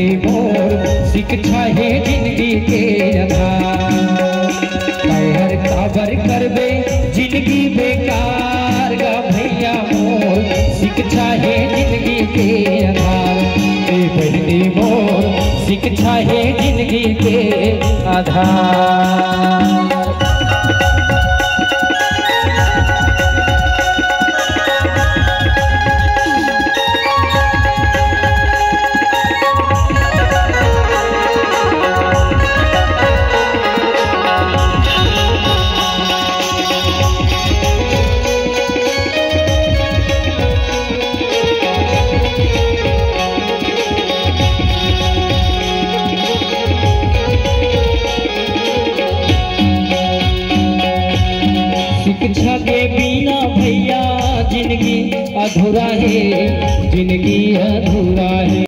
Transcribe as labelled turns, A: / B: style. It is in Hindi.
A: बहने मोर शिक्षा है ज़िंदगी के आधार काबर करबे ज़िंदगी बेकार गा भैया मोर शिक्षा है ज़िंदगी के आधार ए बहनी मोर शिक्षा है ज़िंदगी के आधार शिक्षा के बिना भैया ज़िंदगी अधूरा है ज़िंदगी अधूरा